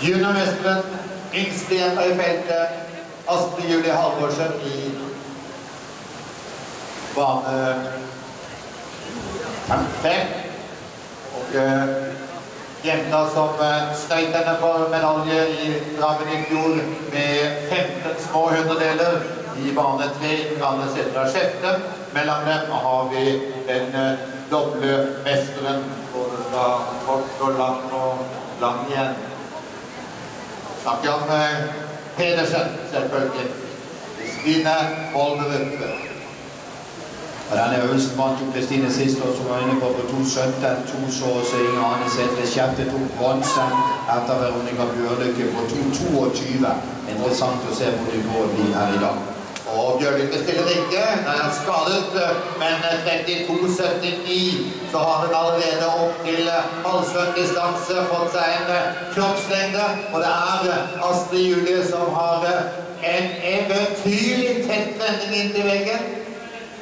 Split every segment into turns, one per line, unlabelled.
Juniormesteren, yngste jenta i feltet, Astrid Julie Halvorsen i bane fem. Og uh, jenta som eh, henne for medalje i Drammen i fjor med 15 små hundredeler i bane tre, Anne Sætra Skjefte. Mellom dem har vi den doble mesteren både fra kort og lang og lang igjen. Eh, Pedersen, selvfølgelig. Kristine Volderud.
Og Den øvelsen vant jo Kristine sist år, som var inne på på 2.17. To så så ingen annen Sætre Skjefte tok bronsen etter Veronica Bjørlykke på 2.22. Interessant å se hvor nivået blir her i dag.
Og Bjørlinge stiller ikke. Den er skadet, men 32,79 så har han allerede opp til halvsvømmedistanse fått seg en eh, kroppslengde. Og det er Astrid Julie som har eh, en eventyrlig tett vending inntil veggen.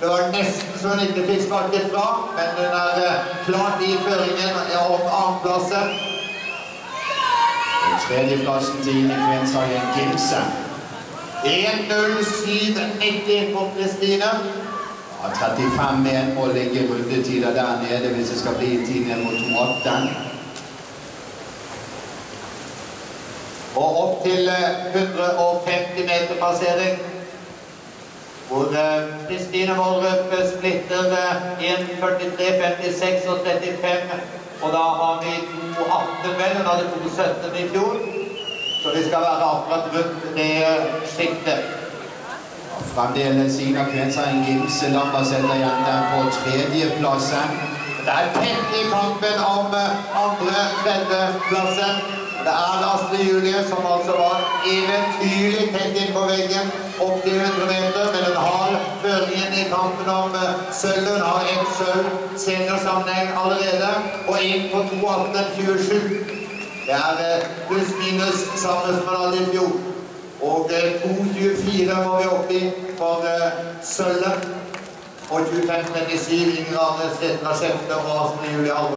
Det var nesten så hun ikke fikk sparket fra, men hun er eh, klart i føringen om annenplassen.
Tredjeplassen til Ine Kvenshagen Gimse.
1.07,90 på Kristine.
Ja, 35-1 må ligge rundetider der nede hvis det skal bli en tid ned mot 2.18.
Og opp til eh, 150 meter passering. Hvor eh, Kristine splitter eh, 1.43, 56 og 35. Og da har vi 2.18 vel. Hun hadde 2.17 i fjor. Så det skal være akkurat rundt det eh, sjiktet.
Fremdeles Sina Kvenshagen Gimse igjen der på tredjeplassen.
Det er tett i kampen om eh, andre tredjeplassen. Det er Astrid Julie som altså var eventyrlig tett inn på veggen opp til 100 meter, men hun har føringen i kampen om eh, sølv. Hun har ett sølv seniorsammenheng allerede, og inn på 2.18,27. Det er eh, pluss-minus samme som hun hadde i fjor. Og eh, 2.24 var vi oppe i for eh, sølvet. Og 25.37 Inger Arne Sætra Skjefte og Astrid Julie Alvorsen.